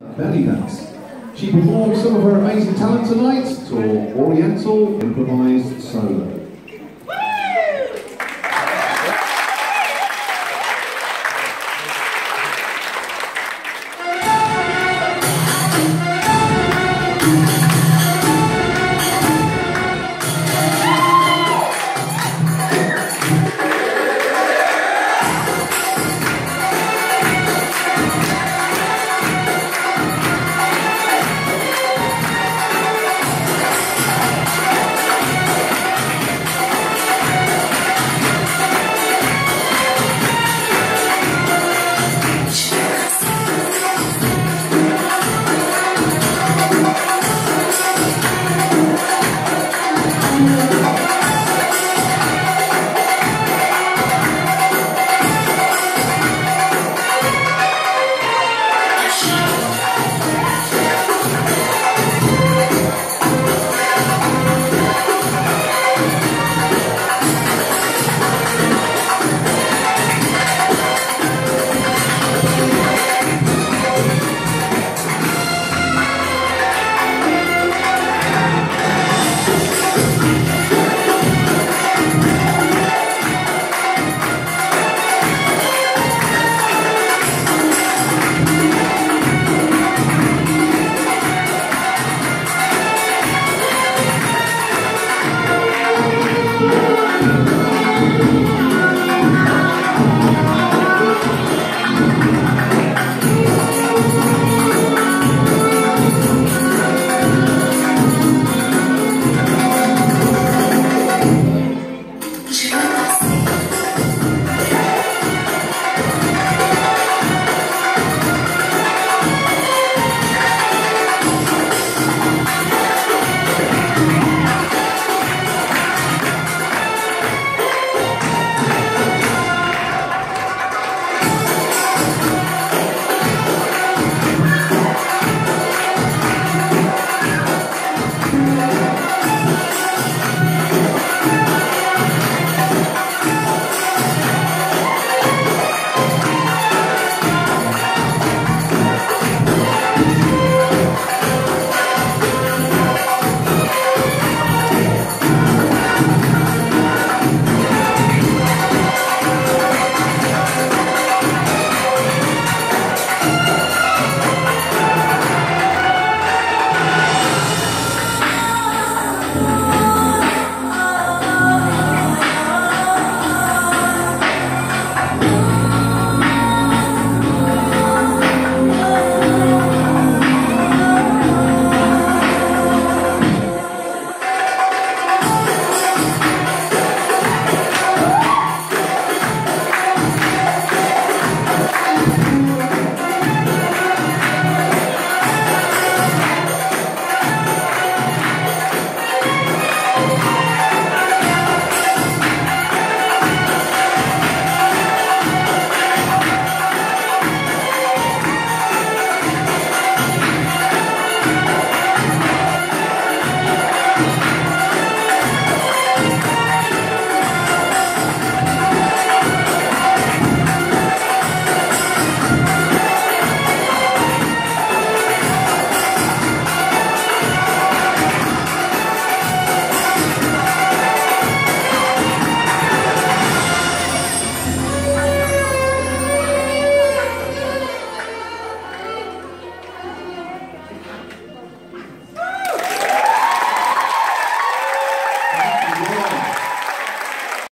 belly dance. She performed some of her amazing talent tonight to Oriental improvised solo.